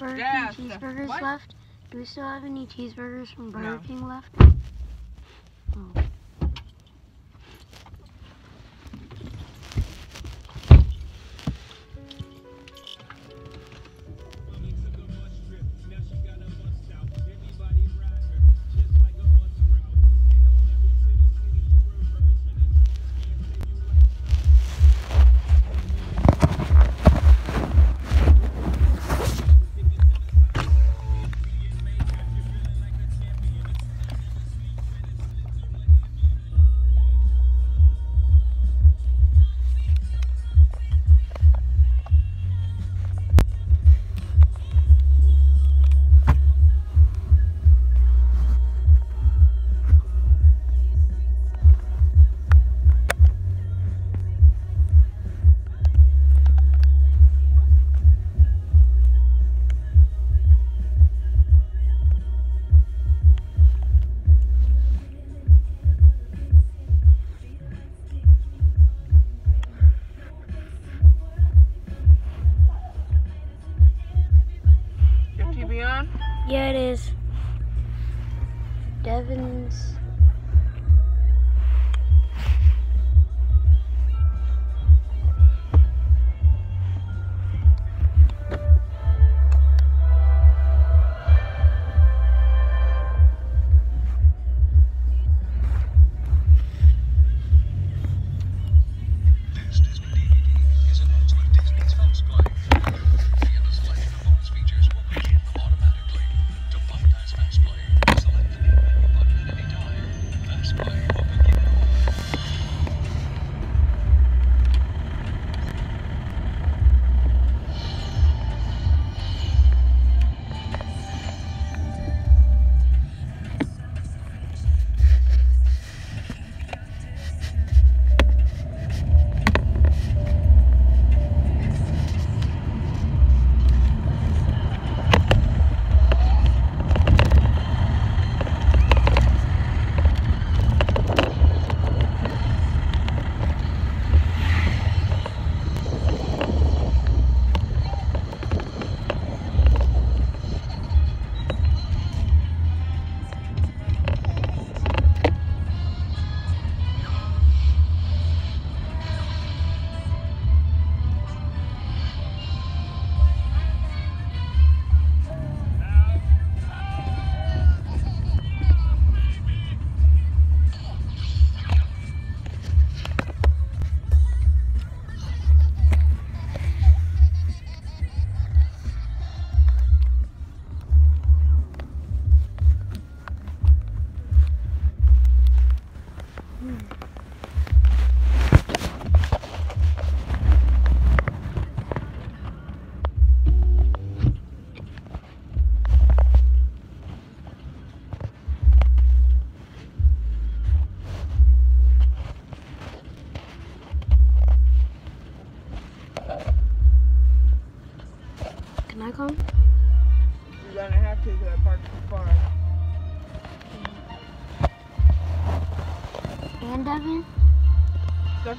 Burger King cheeseburgers left? Do we still have any cheeseburgers from Burger no. King left?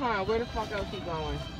Where the fuck else he going?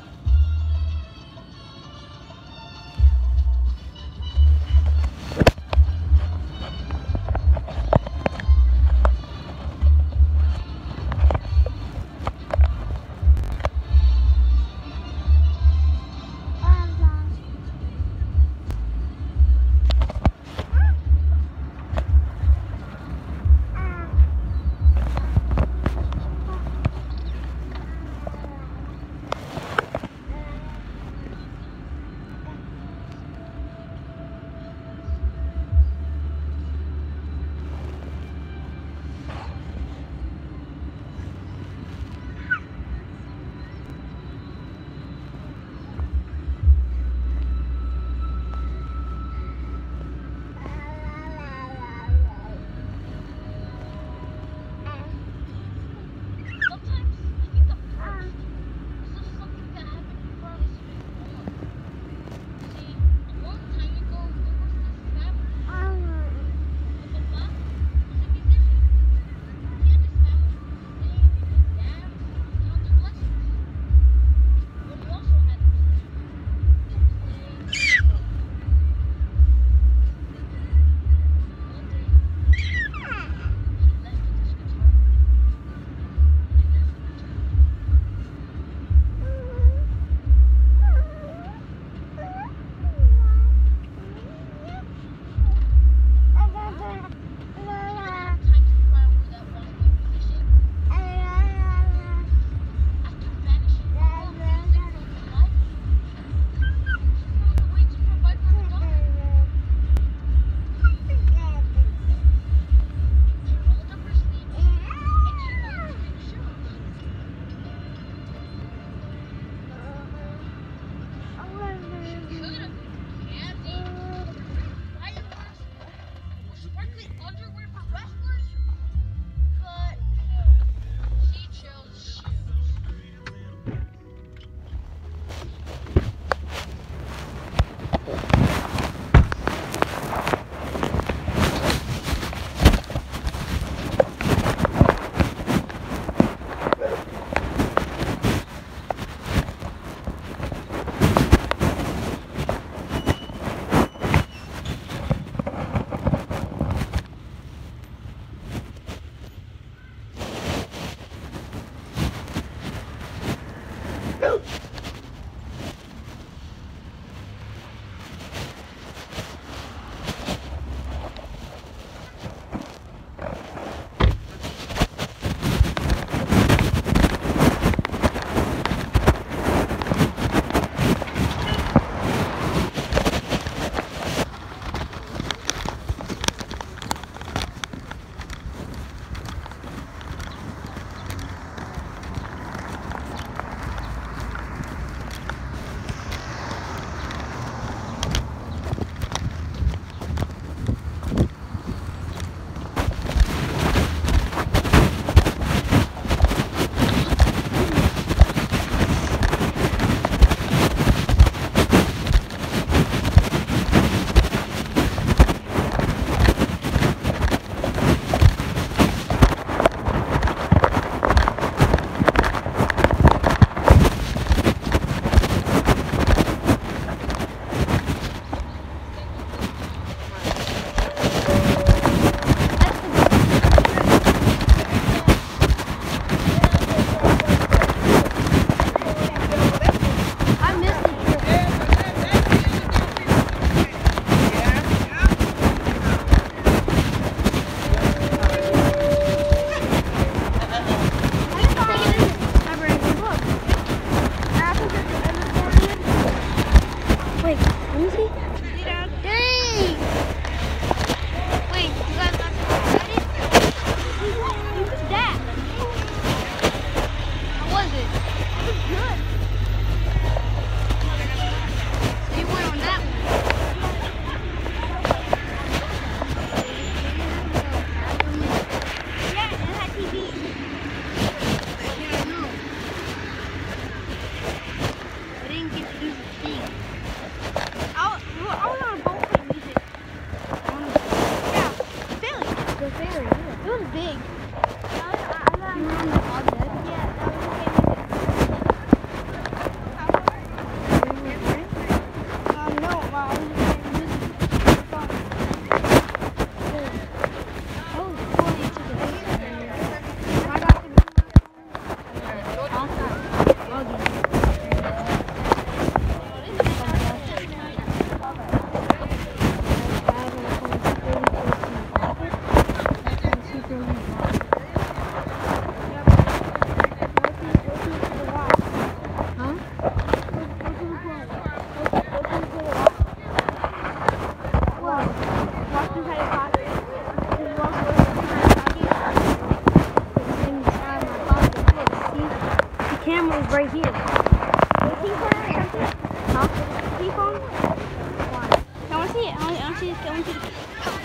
然后然后这些东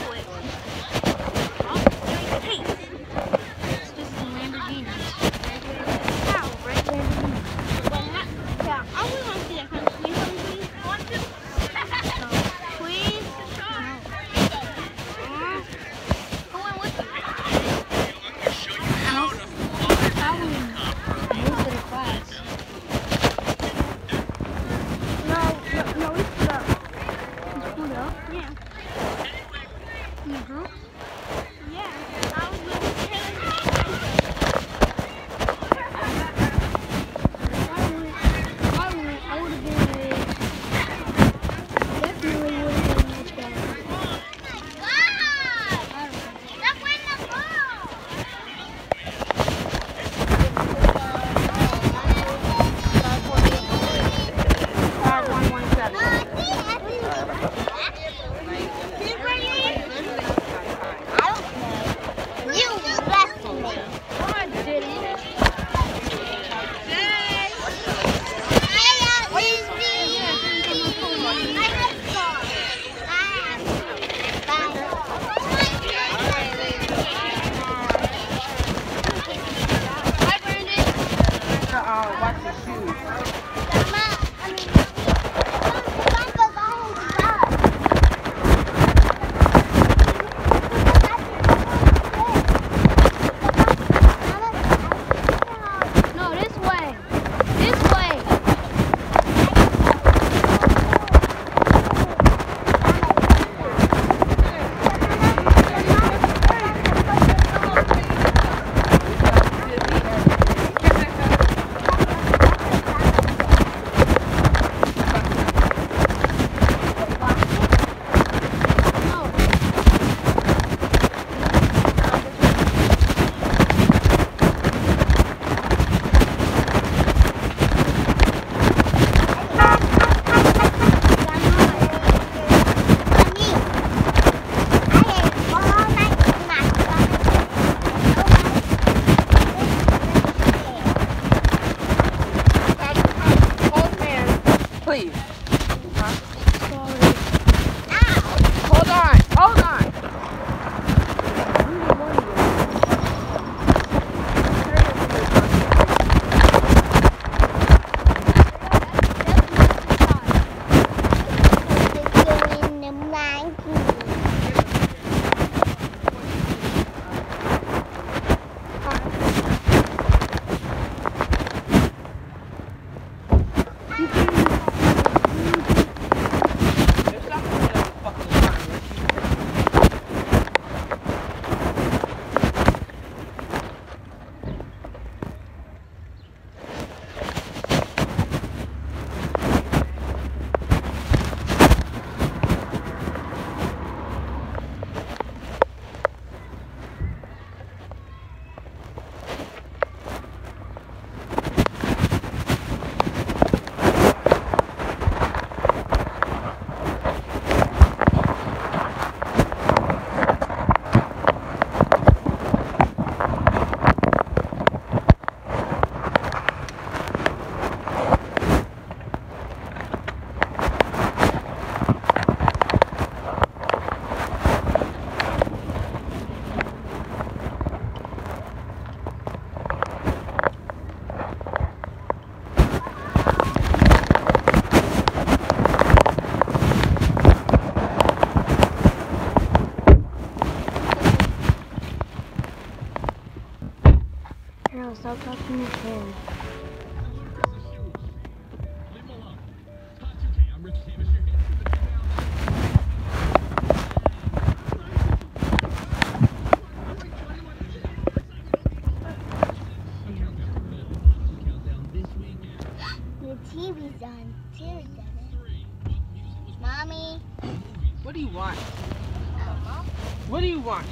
What do you want?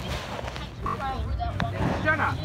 Shut up.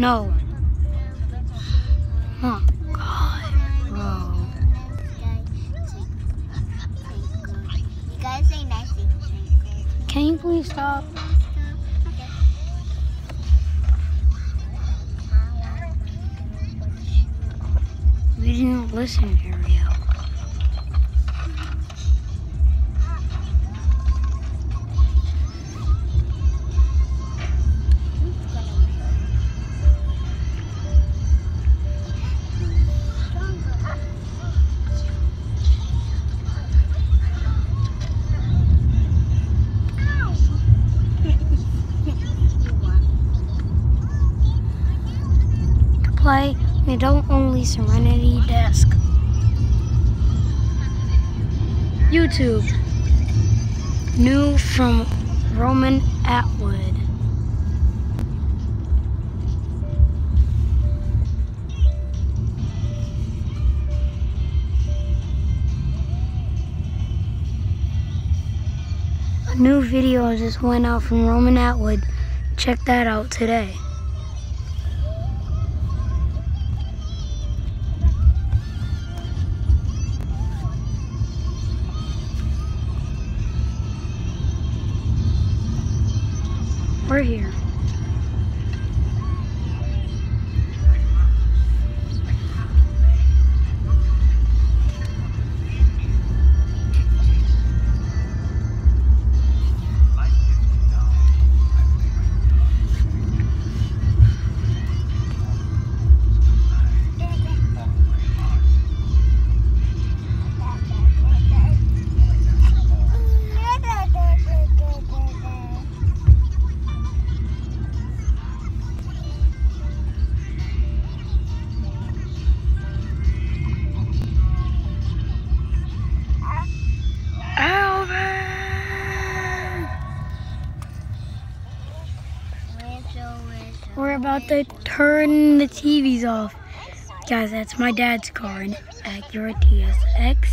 No. Oh, God, bro. Can you please stop? We didn't listen here. Serenity Desk. YouTube. New from Roman Atwood. A new video just went out from Roman Atwood. Check that out today. We're about to turn the TVs off. Guys, that's my dad's car, an Acura TSX.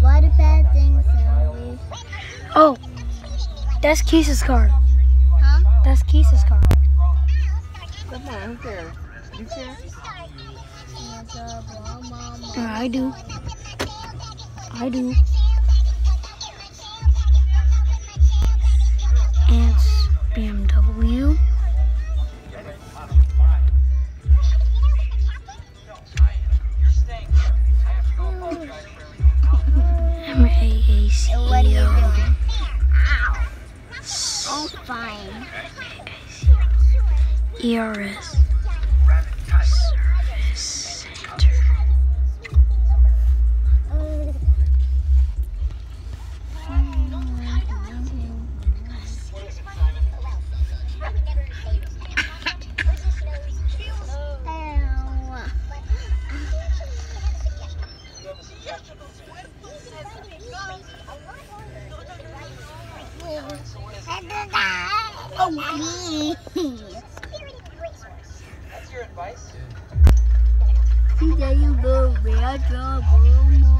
What a bad thing, Oh, that's Kisa's car. Huh? That's Kisa's car. Come on. You care? I do. I do. CRS Service Center. Oh, me guys. See, there you go. Real trouble.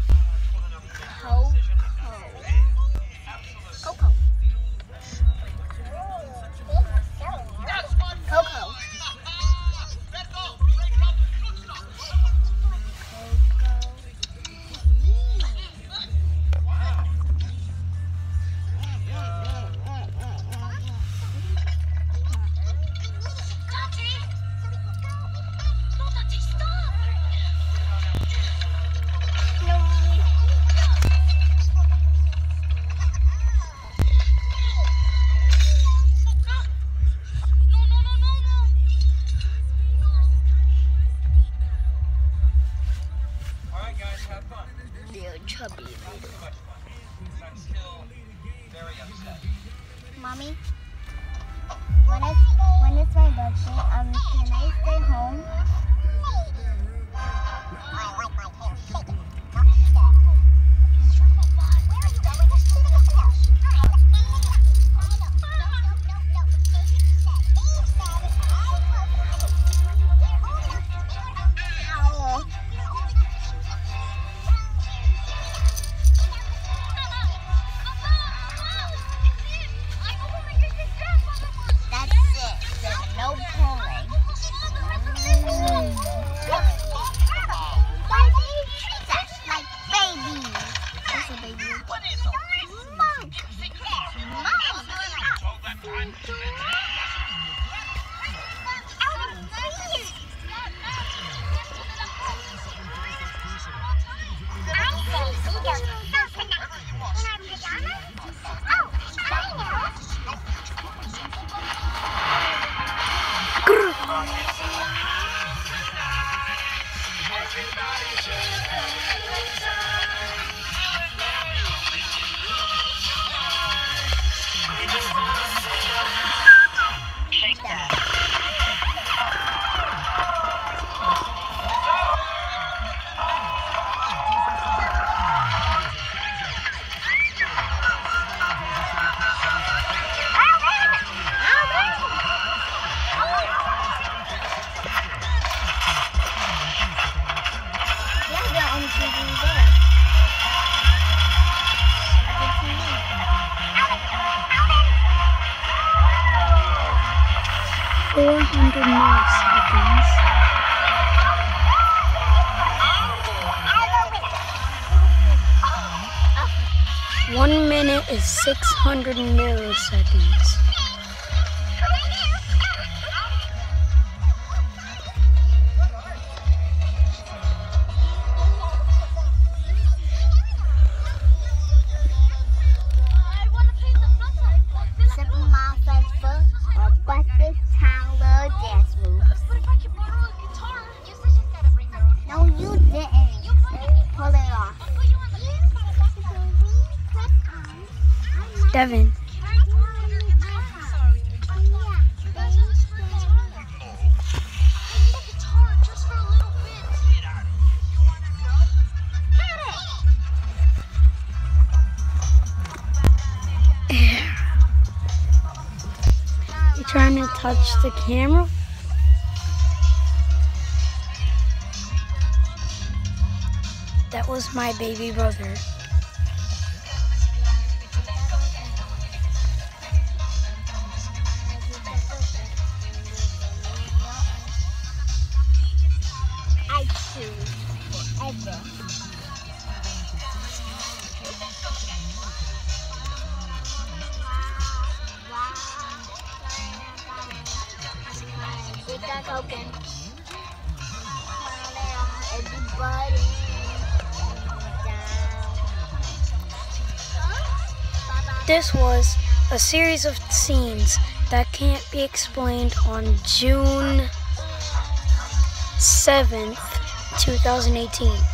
100 milliseconds. The camera? That was my baby brother. Series of scenes that can't be explained on June 7th, 2018.